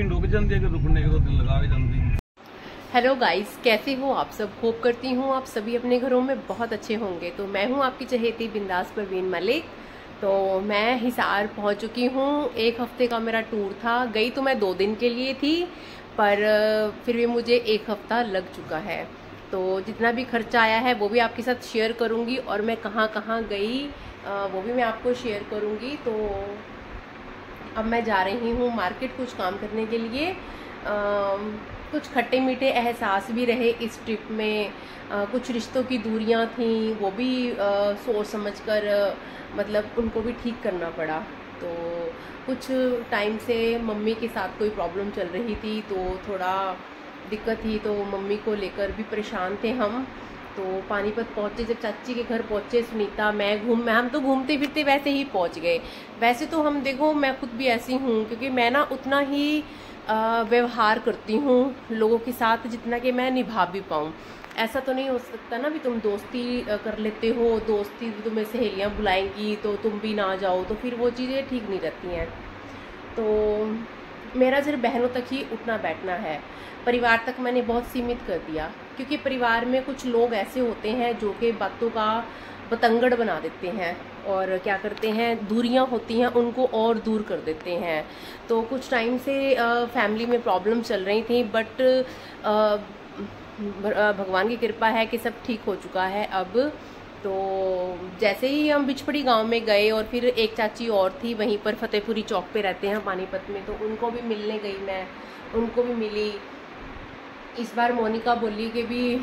Train रुक जाती है रुकने के दो दिन लगा के जाती है। हेलो गाइस कैसे हो आप सब? होप करती हूँ आप सभी अपने घरों में बहुत अच्छे होंगे। तो मैं हूँ आपकी चहेती बिंदास परवीन मलिक। तो मैं हिसार पहुँच चुकी हूँ। एक हफ़्ते का मेरा टूर था। गई तो मैं दो दिन के लिए थी, पर फिर भी मुझे एक हफ़्ता लग चुका है। तो जितना भी खर्चा आया है, वो भी आपके साथ शेयर करूँगी और मैं कहाँ कहाँ गई वो भी मैं आपको शेयर करूँगी। तो अब मैं जा रही हूँ मार्केट कुछ काम करने के लिए। आ, कुछ खट्टे मीठे एहसास भी रहे इस ट्रिप में। आ, कुछ रिश्तों की दूरियाँ थी वो भी आ, सोच समझ कर मतलब उनको भी ठीक करना पड़ा। तो कुछ टाइम से मम्मी के साथ कोई प्रॉब्लम चल रही थी तो थोड़ा दिक्कत थी तो मम्मी को लेकर भी परेशान थे हम। तो पानीपत पहुँचे, जब चाची के घर पहुँचे, सुनीता, मैं घूम, मैं, हम तो घूमते फिरते वैसे ही पहुँच गए। वैसे तो हम देखो, मैं खुद भी ऐसी हूँ, क्योंकि मैं ना उतना ही व्यवहार करती हूँ लोगों के साथ, जितना कि मैं निभा भी पाऊँ। ऐसा तो नहीं हो सकता ना भी तुम दोस्ती कर लेते हो, दोस्ती तुम्हें सहेलियाँ बुलाएँगी तो तुम भी ना जाओ तो फिर वो चीज़ें ठीक नहीं रहती हैं। तो मेरा सिर्फ़ बहनों तक ही उठना बैठना है। परिवार तक मैंने बहुत सीमित कर दिया। क्योंकि परिवार में कुछ लोग ऐसे होते हैं जो कि बातों का बतंगड़ बना देते हैं और क्या करते हैं, दूरियाँ होती हैं, उनको और दूर कर देते हैं। तो कुछ टाइम से फैमिली में प्रॉब्लम चल रही थी बट भगवान की कृपा है कि सब ठीक हो चुका है अब। तो जैसे ही हम बिछपड़ी गाँव में गए और फिर एक चाची और थी, वहीं पर फतेहपुरी चौक पे रहते हैं पानीपत में तो उनको भी मिलने गई मैं, उनको भी मिली। इस बार मोनिका बोली कि भी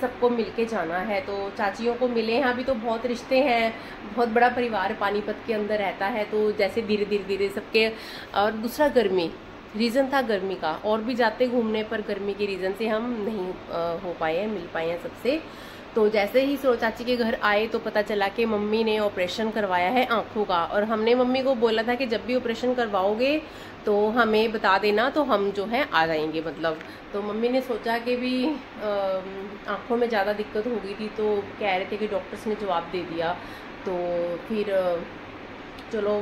सबको मिलके जाना है। तो चाचियों को मिले हैं, अभी तो बहुत रिश्ते हैं, बहुत बड़ा परिवार पानीपत के अंदर रहता है तो जैसे धीरे धीरे धीरे सबके, और दूसरा गर्मी, रीज़न था गर्मी का। और भी जाते घूमने, पर गर्मी के रीज़न से हम नहीं हो पाए हैं, मिल पाए हैं सबसे। तो जैसे ही सो चाची के घर आए तो पता चला कि मम्मी ने ऑपरेशन करवाया है आँखों का। और हमने मम्मी को बोला था कि जब भी ऑपरेशन करवाओगे तो हमें बता देना तो हम जो है आ जाएँगे मतलब। तो मम्मी ने सोचा कि भी आँखों में ज़्यादा दिक्कत हो गई थी तो कह रहे थे कि डॉक्टर्स ने जवाब दे दिया। तो फिर, चलो,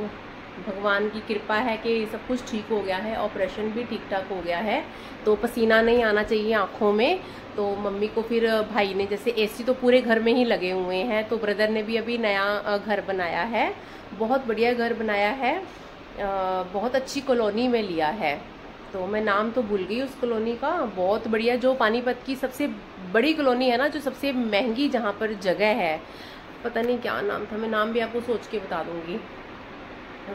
भगवान की कृपा है कि सब कुछ ठीक हो गया है ऑपरेशन भी ठीक ठाक हो गया है। तो पसीना नहीं आना चाहिए आँखों में। तो मम्मी को फिर भाई ने जैसे एसी तो पूरे घर में ही लगे हुए हैं तो ब्रदर ने भी अभी नया घर बनाया है। बहुत बढ़िया घर बनाया है। बहुत अच्छी कॉलोनी में लिया है। तो मैं नाम तो भूल गई उस कॉलोनी का। बहुत बढ़िया जो पानीपत की सबसे बड़ी कॉलोनी है ना, जो सबसे महँगी जहाँ पर जगह है। पता नहीं क्या नाम था, मैं नाम भी आपको सोच के बता दूँगी।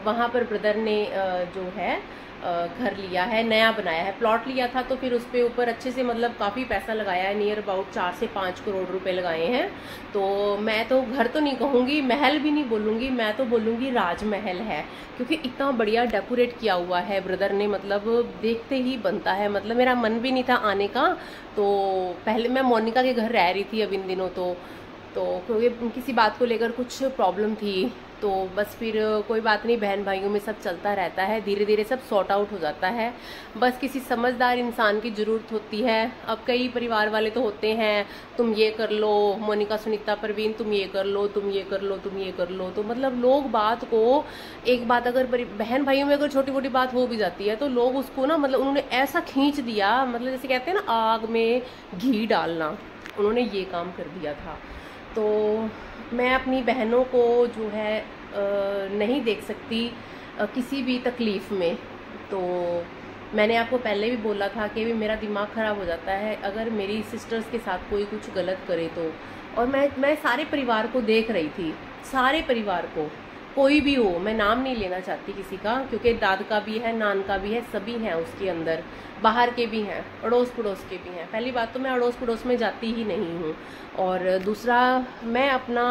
वहाँ पर ब्रदर ने जो है घर लिया है, नया बनाया है। प्लॉट लिया था तो फिर उस पर ऊपर अच्छे से मतलब काफ़ी पैसा लगाया है। नियर अबाउट चार से पाँच करोड़ रुपए लगाए हैं। तो मैं तो घर तो नहीं कहूँगी, महल भी नहीं बोलूँगी, मैं तो बोलूँगी राजमहल है। क्योंकि इतना बढ़िया डेकोरेट किया हुआ है ब्रदर ने मतलब देखते ही बनता है। मतलब मेरा मन भी नहीं था आने का। तो पहले मैं मोनिका के घर रह रही थी अब इन दिनों तो। तो क्योंकि किसी बात को लेकर कुछ प्रॉब्लम थी तो बस फिर कोई बात नहीं, बहन भाइयों में सब चलता रहता है धीरे धीरे सब सॉर्ट आउट हो जाता है। बस किसी समझदार इंसान की ज़रूरत होती है। अब कई परिवार वाले तो होते हैं, तुम ये कर लो, मोनिका, सुनीता, परवीन, तुम ये कर लो, तुम ये कर लो, तुम ये कर लो। तो मतलब लोग बात को, एक बात अगर बहन भाइयों में अगर छोटी मोटी बात हो भी जाती है तो लोग उसको ना मतलब उन्होंने ऐसा खींच दिया मतलब जैसे कहते हैं ना, आग में घी डालना, उन्होंने ये काम कर दिया था। तो मैं अपनी बहनों को जो है नहीं देख सकती किसी भी तकलीफ़ में। तो मैंने आपको पहले भी बोला था कि भी मेरा दिमाग ख़राब हो जाता है, अगर मेरी सिस्टर्स के साथ कोई कुछ गलत करे तो। और मैं मैं सारे परिवार को देख रही थी, सारे परिवार को। कोई भी हो, मैं नाम नहीं लेना चाहती किसी का, क्योंकि दाद का भी है, नान का भी है, सभी हैं उसके अंदर, बाहर के भी हैं अड़ोस पड़ोस के भी हैं। पहली बात तो मैं अड़ोस पड़ोस में जाती ही नहीं हूँ। और दूसरा, मैं अपना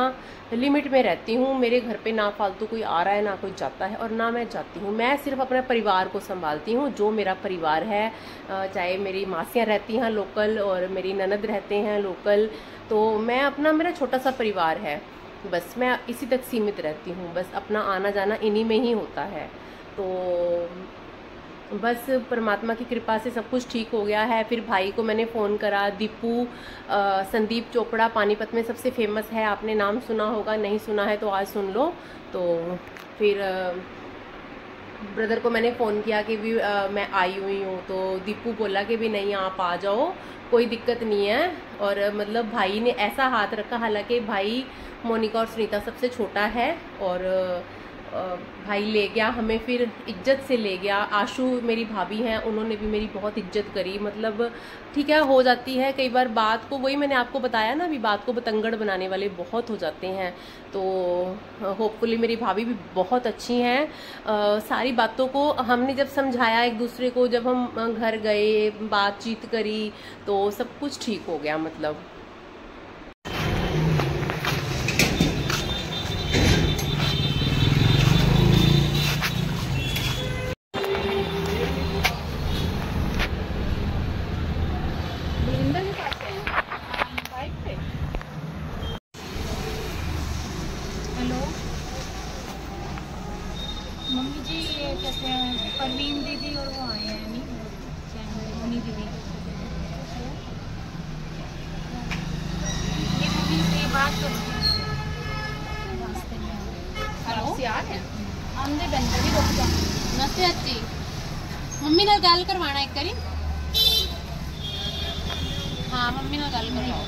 लिमिट में रहती हूँ, मेरे घर पे ना फालतू कोई आ रहा है, ना कोई जाता है, और ना मैं जाती हूँ। मैं सिर्फ़ अपने परिवार को संभालती हूँ, जो मेरा परिवार है चाहे मेरी मासियाँ रहती हैं लोकल, और मेरी ननद रहते हैं लोकल तो मैं अपना मेरा छोटा सा परिवार है। बस मैं इसी तक सीमित रहती हूँ, बस अपना आना जाना इन्हीं में ही होता है। तो बस परमात्मा की कृपा से सब कुछ ठीक हो गया है। फिर भाई को मैंने फ़ोन करा, दीपू संदीप चोपड़ा, पानीपत में सबसे फ़ेमस है। आपने नाम सुना होगा, नहीं सुना है तो आज सुन लो। तो फिर ब्रदर को मैंने फ़ोन किया कि भी आ, मैं आई हुई हूँ। तो दीपू बोला कि भी नहीं आप आ जाओ कोई दिक्कत नहीं है। और मतलब भाई ने ऐसा हाथ रखा हालाँकि भाई मोनिका और सुनीता सबसे छोटा है और भाई ले गया, हमें फिर इज़्ज़त से ले गया। आशू मेरी भाभी हैं, उन्होंने भी मेरी बहुत इज़्ज़त करी। मतलब ठीक है, हो जाती है। कई बार बात को, वही मैंने आपको बताया ना, अभी बात को बतंगड़ बनाने वाले बहुत हो जाते हैं। तो होपफुली मेरी भाभी भी बहुत अच्छी हैं। सारी बातों को हमने जब समझाया एक दूसरे को, जब हम घर गए, बातचीत करी तो सब कुछ ठीक हो गया मतलब हेलो मम्मी जी ये कहते हैं परवीन दीदी और वो आए हैं नहीं मोनी दीदी ये मम्मी से बात करो रास्ते में ਹੈਲੋ आ रहे हैं आंदे बन जी रुक जा ਨਮਸਤੇ ਅੱਜੀ ਮੰਮੀ ਨਾਲ ਗੱਲ ਕਰਵਾਣਾ ਇੱਕ ਵਾਰੀ ਹਾਂ ਮੰਮੀ ਨਾਲ ਗੱਲ ਕਰਵਾਓ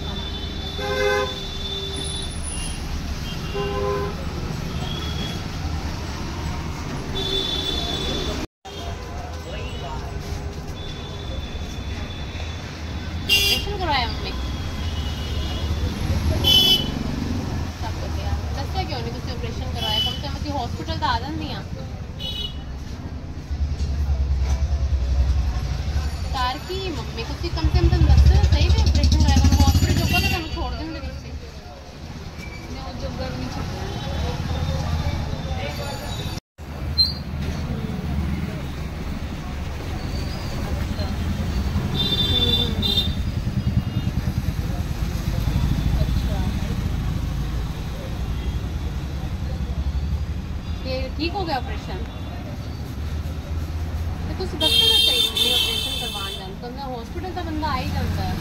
ठीक हो गया ऑपरेशन तो कुछ वक्त ना चाहिए ऑपरेशन करवाने जाने तो मैं हॉस्पिटल का बंदा आ ही जाता है।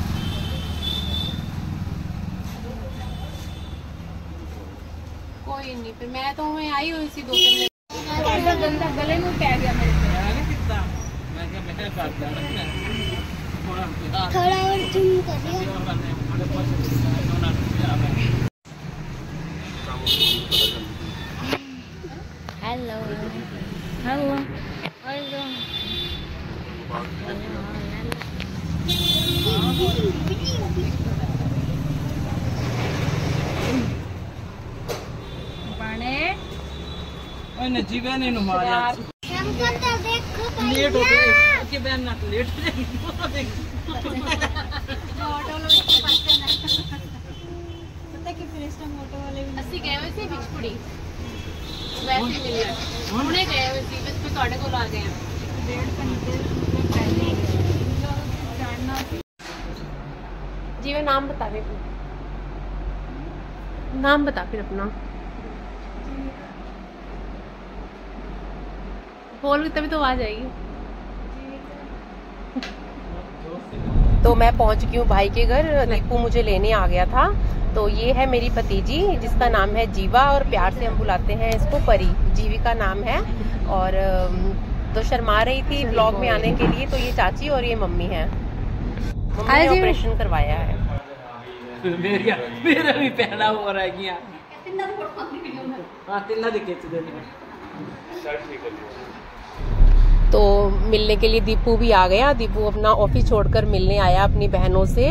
कोई नहीं फिर मैं तो मैं आई हुई इसी दो तीन ऐसा गंदा गले में पै गया मेरे थोड़ा और चुम करिए। नजीबा ने नुमाया हमको तो देखो लेट हो गए। के बहन ना तो लेट हो ऑटो वाले को पास करना पता कि फिर टाइम ऑटो वाले भी असली गए हुए बिचपुड़ी वैसे मिले उन्हें गए हुए बस पे तोड़े को ला गए डेढ़ घंटे पहले जीवन नाम बता दे नाम बता फिर अपना बोल तभी तो आ जाएगी तो मैं पहुँच गई हूँ भाई के घर। दीपू मुझे लेने आ गया था। तो ये है मेरी भतीजी जिसका नाम है जीवा और प्यार से हम बुलाते हैं इसको परी। जीवी का नाम है। और तो शर्मा रही थी ब्लॉग में आने के लिए तो ये चाची और ये मम्मी है। मम्मी ऑपरेशन करवाया है। मेरा मेरा भी पहला हो रहा है। तो मिलने के लिए दीपू भी आ गया दीपू अपना ऑफ़िस छोड़कर मिलने आया अपनी बहनों से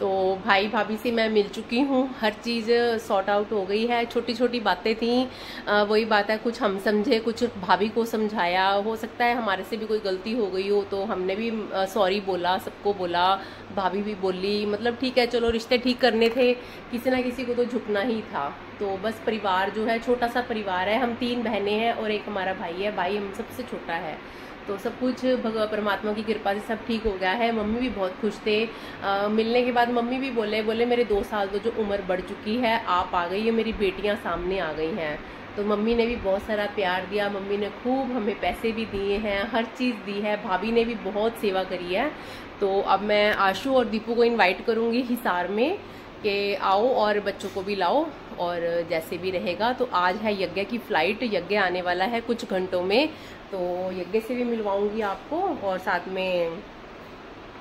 तो भाई भाभी से मैं मिल चुकी हूँ। हर चीज़ सॉर्ट आउट हो गई है। छोटी छोटी बातें थी। वही बात है, कुछ हम समझे, कुछ भाभी को समझाया। हो सकता है हमारे से भी कोई गलती हो गई हो तो हमने भी सॉरी बोला, सबको बोला, भाभी भी बोली। मतलब ठीक है, चलो रिश्ते ठीक करने थे। किसी ना किसी को तो झुकना ही था। तो बस परिवार जो है, छोटा सा परिवार है। हम तीन बहनें हैं और एक हमारा भाई है। भाई हम सबसे छोटा है। तो सब कुछ भगवान परमात्मा की कृपा से सब ठीक हो गया है। मम्मी भी बहुत खुश थे। अ, मिलने के बाद मम्मी भी बोले बोले मेरे दो साल तो जो उम्र बढ़ चुकी है आप आ गई है मेरी बेटियाँ सामने आ गई हैं। तो मम्मी ने भी बहुत सारा प्यार दिया। मम्मी ने खूब हमें पैसे भी दिए हैं हर चीज़ दी है। भाभी ने भी बहुत सेवा करी है। तो अब मैं आशु और दीपू को इनवाइट करूँगी हिसार में कि आओ और बच्चों को भी लाओ और जैसे भी रहेगा। तो आज है यज्ञ की फ़्लाइट यज्ञ आने वाला है कुछ घंटों में। तो यज्ञ से भी मिलवाऊँगी आपको और साथ में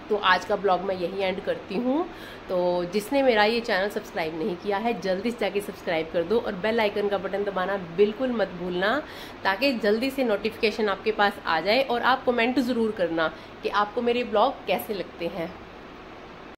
तो आज का ब्लॉग मैं यही एंड करती हूँ। तो जिसने मेरा ये चैनल सब्सक्राइब नहीं किया है, जल्दी से जाके सब्सक्राइब कर दो और बेल आइकन का बटन दबाना बिल्कुल मत भूलना, ताकि जल्दी से नोटिफिकेशन आपके पास आ जाए और आप कमेंट ज़रूर करना कि आपको मेरे ब्लॉग कैसे लगते हैं।